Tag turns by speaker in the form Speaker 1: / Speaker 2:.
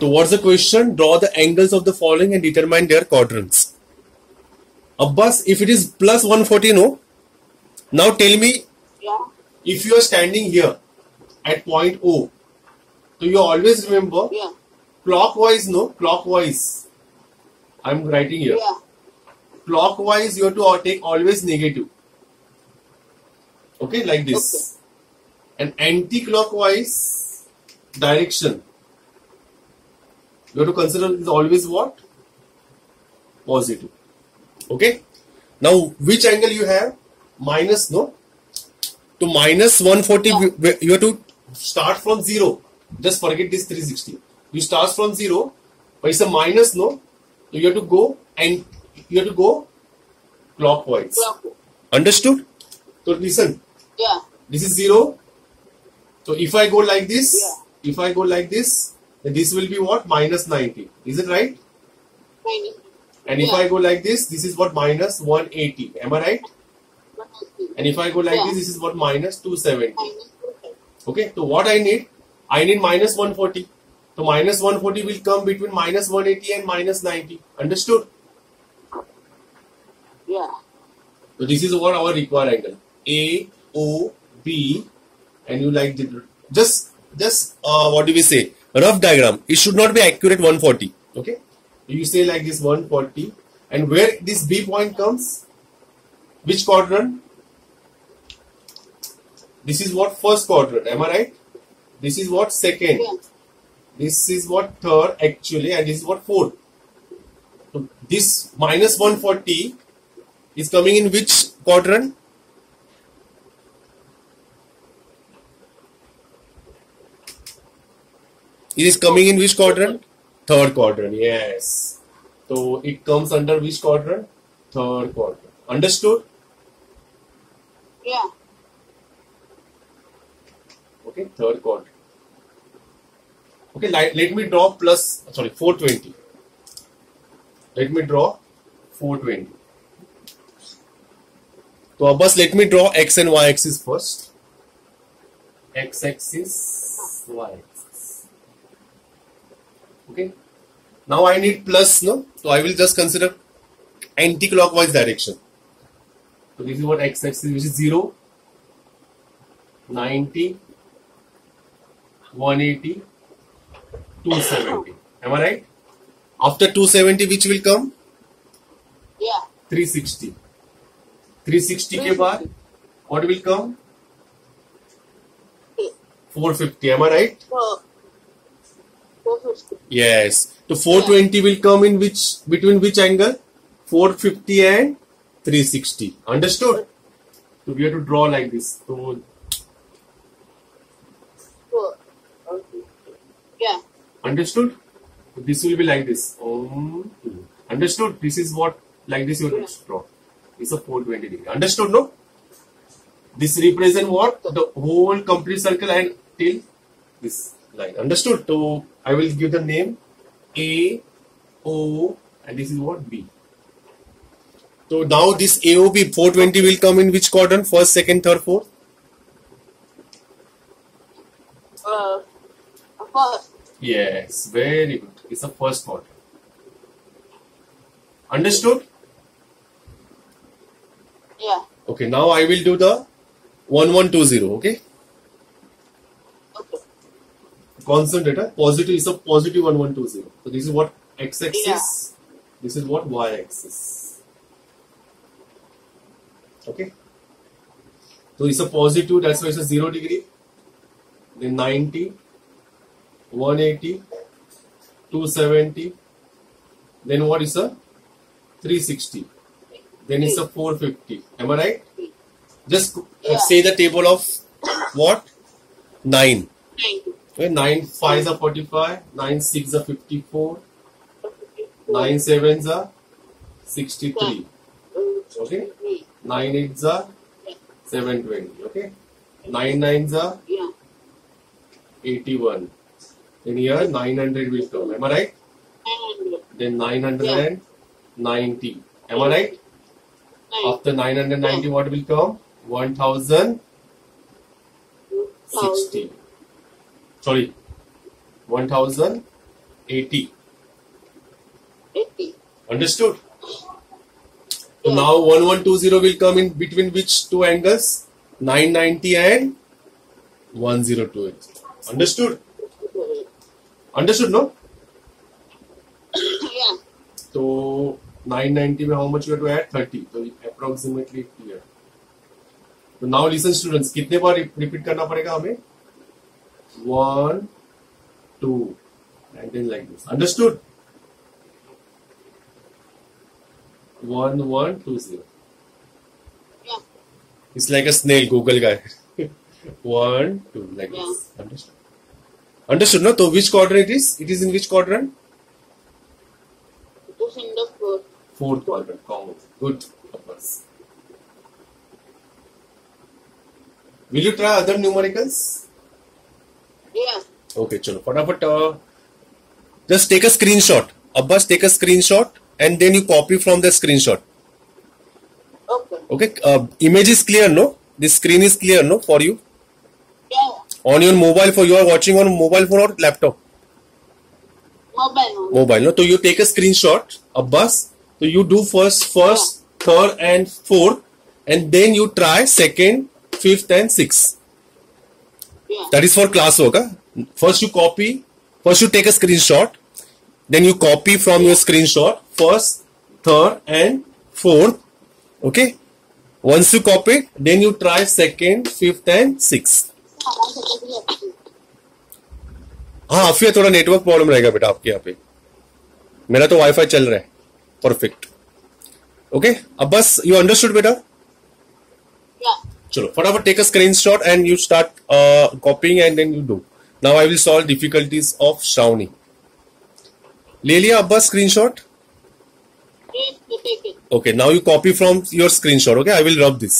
Speaker 1: Towards the question, draw the angles of the following and determine their quadrants. Abbas, if it is plus 140, no? Now tell me,
Speaker 2: Yeah.
Speaker 1: if you are standing here at point O, so you always remember
Speaker 2: Yeah.
Speaker 1: clockwise, no? Clockwise. I'm writing here.
Speaker 2: Yeah.
Speaker 1: Clockwise, you have to take always negative. Okay, like this. Okay. And anti-clockwise direction. You have to consider is always what? Positive. Okay. Now, which angle you have? Minus, no? To minus 140,
Speaker 2: Yeah.
Speaker 1: we- we- you have to start from zero. Just forget this 360. You start from zero, but it's a minus, no? So you have to go and you have to go clockwise.
Speaker 2: Clock.
Speaker 1: Understood? So listen,
Speaker 2: Yeah.
Speaker 1: this is zero. So if I go like this,
Speaker 2: Yeah.
Speaker 1: if I go like this, this will be what? Minus 90. Is it right?
Speaker 2: Minus.
Speaker 1: And if
Speaker 2: Yeah.
Speaker 1: I go like this, this is what? Minus 180. Am I right? And if I go like
Speaker 2: Yeah.
Speaker 1: this, this is what? Minus 270.
Speaker 2: Minus.
Speaker 1: Okay, so what I need? I need minus 140. So minus 140 will come between minus 180 and minus 90. Understood?
Speaker 2: Yeah.
Speaker 1: So this is what our required angle. A, O, B, and you like the just just uh, what do we say? Rough diagram. It should not be accurate 140. Okay. You say like this 140, and where this B point comes, which quadrant? This is what first quadrant. Am I right? This is what second.
Speaker 2: Yeah.
Speaker 1: This is what third actually, and this is what fourth. So this minus 140 is coming in which quadrant? It is coming in which quadrant? Third quadrant, yes. So it comes under which quadrant? Third quadrant. Understood?
Speaker 2: Yeah.
Speaker 1: Okay, third quadrant. Okay, li- let me draw plus, sorry, 420. Let me draw 420. So Abbas, let me draw x and y axis first. X axis, y axis. Okay. Now I need plus, no? So I will just consider anti-clockwise direction. So this is what x axis, which is 0, 90, 180, 270. Am I right? After 270, which will come?
Speaker 2: Yeah.
Speaker 1: 360. 360 के बाद what will come? 450. Am I right?
Speaker 2: So.
Speaker 1: Yes. So 420 will come in which between which angle? 450 and 360. Understood? So we have to draw like this. So.
Speaker 2: Yeah.
Speaker 1: understood? This will be like this. Um, understood? This is what like this you have to draw. It's a 420 degree. Understood? No? This represent what? The whole complete circle and till this line. Understood? So I will give the name A, O, and this is what B. So now this AOB 420 will come in which quadrant? First, second, third, fourth?
Speaker 2: Uh. First.
Speaker 1: Yes, very good. It's the first quadrant. Understood?
Speaker 2: Yeah.
Speaker 1: Okay, now I will do the 1120, okay?
Speaker 2: Okay.
Speaker 1: Constant data, positive is a positive 1120. So this is what x axis, this is what y axis. Okay? So it's a positive, that's why it's a 0 degree. Then 90, 180, 270. Then what is a 360? Then it's a 450. Am I right? Just
Speaker 2: Yeah.
Speaker 1: say the table of what? 9.
Speaker 2: Ninety.
Speaker 1: Okay, 9 5s are 45, 9 6s are 54, 9 7s are 63, Okay. 9 8s are 720. Okay, 9 9s are 81. Then here 900 will come. Am I right?
Speaker 2: And
Speaker 1: Then 990. Am I right? After 990, what will come? 1060. Sorry one thousand
Speaker 2: eighty
Speaker 1: understood
Speaker 2: तो
Speaker 1: now one one two zero will come in between which two angles nine ninety and one zero two h understood understood no तो 990 में how much you to add thirty तो approximately clear तो now listen students कितने बार repeat करना पड़ेगा हमें? One, two, and then like this. Understood? One, one, two, zero.
Speaker 2: Yeah.
Speaker 1: It's like a snail, Google guy. one, two, like
Speaker 2: Yeah.
Speaker 1: this. Understood? Understood, no? So which quadrant it is? It is in which quadrant?
Speaker 2: It is in the fourth.
Speaker 1: Fourth quadrant, common. Good. Numbers. Will you try other numericals? Okay चलो फटाफट just take a screenshot Abbas take a screenshot and then you copy from the screenshot
Speaker 2: okay
Speaker 1: image is clear no this screen is clear no for you on your mobile for you are watching on mobile phone
Speaker 2: और laptop
Speaker 1: mobile no तो you take a screenshot Abbas तो you do first first third and fourth and then you try second fifth and
Speaker 2: six
Speaker 1: that is for class होगा First you copy, first you take a screenshot, then you copy from your screenshot first, third, and fourth. Okay. Once you copy, then you try second, fifth, and sixth. हाँ अफिया थोड़ा network problem रहेगा बेटा आपके यहाँ पे मेरा तो wifi चल रहा है परफेक्ट ओके अब बस यू अंडरस्टूड बेटा
Speaker 2: Yeah.
Speaker 1: चलो फटाफट take a screenshot and you start copying and then you do now I will solve difficulties of Shravani ले लिया Abbas screenshot
Speaker 2: Yes, to take it.
Speaker 1: okay now you copy from your screenshot okay i will rub this